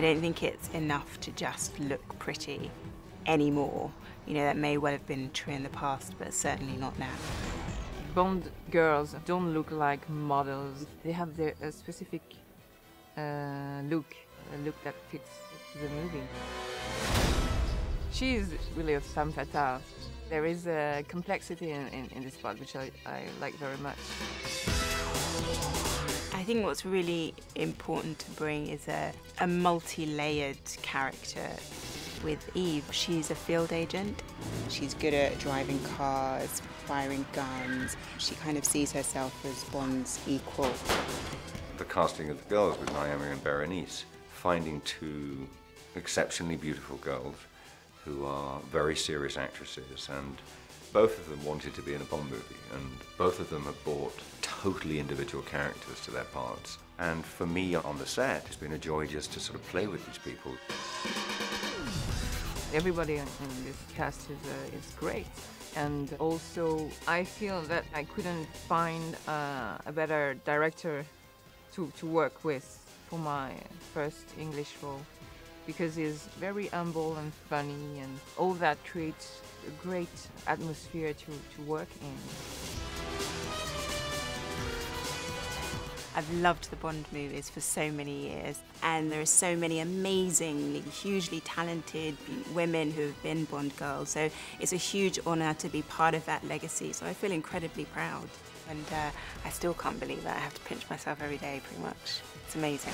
I don't think it's enough to just look pretty anymore. You know, that may well have been true in the past, but certainly not now. Bond girls don't look like models. They have their a specific uh, look, a look that fits to the movie. She is really a femme fatale. There is a complexity in, in, in this part which I, I like very much. I think what's really important to bring is a, a multi-layered character with Eve. She's a field agent. She's good at driving cars, firing guns. She kind of sees herself as Bond's equal. The casting of the girls with Naomie and Bérénice, finding two exceptionally beautiful girls who are very serious actresses and both of them wanted to be in a Bond movie and both of them have brought totally individual characters to their parts. And for me on the set, it's been a joy just to sort of play with these people. Everybody in this cast is, uh, is great. And also, I feel that I couldn't find uh, a better director to, to work with for my first English role because he's very humble and funny, and all that creates a great atmosphere to, to work in. I've loved the Bond movies for so many years, and there are so many amazingly, hugely talented women who have been Bond girls. So it's a huge honour to be part of that legacy. So I feel incredibly proud, and uh, I still can't believe that I have to pinch myself every day, pretty much. It's amazing.